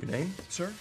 Your name, sir?